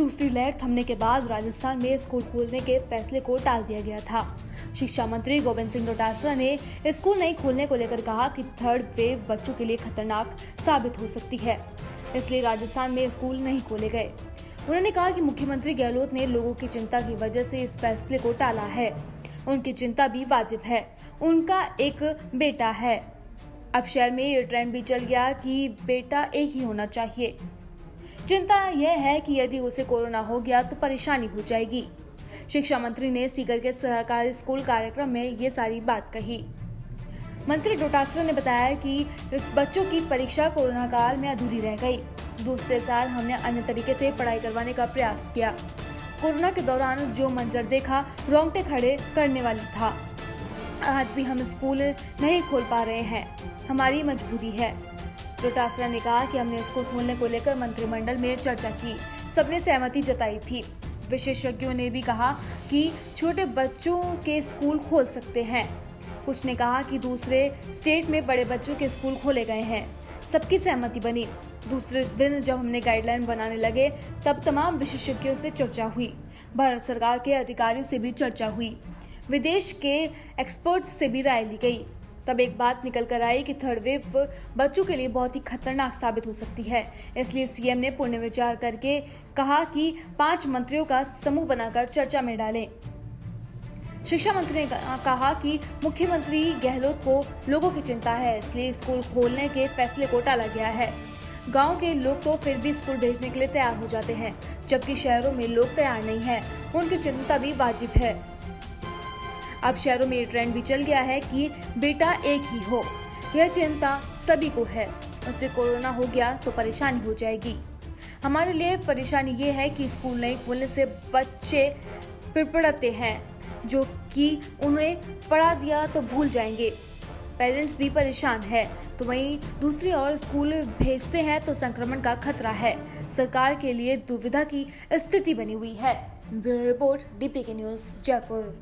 दूसरी लहर थमने के बाद राजस्थान में स्कूल खोलने के फैसले को टाल दिया गया था। शिक्षा मंत्री गोविंद सिंह डोटासरा ने स्कूल नहीं खोलने को लेकर कहा कि थर्ड वेव बच्चों के लिए खतरनाक साबित हो सकती है, इसलिए राजस्थान में स्कूल नहीं खोले गए। उन्होंने कहा कि मुख्यमंत्री गहलोत ने लोगों की चिंता की वजह से इस फैसले को टाला है। उनकी चिंता भी वाजिब है। उनका एक बेटा है। अब शहर में ये ट्रेंड भी चल गया कि बेटा एक ही होना चाहिए। चिंता यह है कि यदि उसे कोरोना हो गया तो परेशानी हो जाएगी। शिक्षा मंत्री ने सीकर के सरकारी स्कूल कार्यक्रम में ये सारी बात कही। मंत्री डोटासरा ने बताया कि इस बच्चों की परीक्षा कोरोना काल में अधूरी रह गई। दूसरे साल हमने अन्य तरीके से पढ़ाई करवाने का प्रयास किया। कोरोना के दौरान जो मंजर देखा, रोंगटे खड़े करने वाली था। आज भी हम स्कूल नहीं खोल पा रहे हैं। हमारी मजबूरी है। डोटासरा ने कहा कि हमने स्कूल खोलने को लेकर मंत्रिमंडल में चर्चा की। सबने सहमति जताई थी। विशेषज्ञों ने भी कहा कि छोटे बच्चों के स्कूल खोल सकते हैं। कुछ ने कहा कि दूसरे स्टेट में बड़े बच्चों के स्कूल खोले गए हैं। सबकी सहमति बनी। दूसरे दिन जब हमने गाइडलाइन बनाने लगे, तब तमाम विशेषज्ञों से चर्चा हुई। भारत सरकार के अधिकारियों से भी चर्चा हुई। विदेश के एक्सपर्ट्स से भी राय ली गई। तब एक बात निकल कर आई कि थर्ड वेव बच्चों के लिए बहुत ही खतरनाक साबित हो सकती है। इसलिए सीएम ने पुण्य विचार करके कहा कि पाँच मंत्रियों का समूह बनाकर चर्चा में डालें। शिक्षा मंत्री ने कहा कि मुख्यमंत्री गहलोत को लोगों की चिंता है, इसलिए स्कूल खोलने के फैसले को टाला गया है। गाँव के लोग तो फिर भी स्कूल भेजने के लिए तैयार हो जाते हैं, जबकि शहरों में लोग तैयार नहीं हैं। उनकी चिंता भी वाजिब है। अब शहरों में ये ट्रेंड भी चल गया है कि बेटा एक ही हो। यह चिंता सभी को है। उससे कोरोना हो गया तो परेशानी हो जाएगी। हमारे लिए परेशानी ये है कि स्कूल नहीं खोलने से बच्चे पिड़पड़ाते हैं, जो कि उन्हें पढ़ा दिया तो भूल जाएँगे। पेरेंट्स भी परेशान है तो वहीं दूसरी ओर स्कूल भेजते हैं तो संक्रमण का खतरा है। सरकार के लिए दुविधा की स्थिति बनी हुई है। ब्यूरो रिपोर्ट डीपी के न्यूज़ जयपुर।